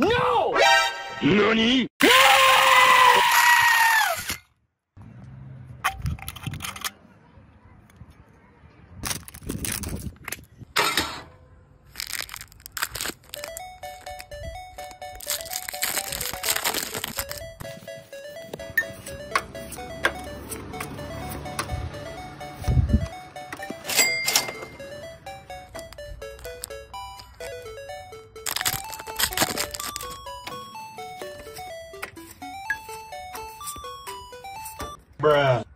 No! NANI?! Bruh.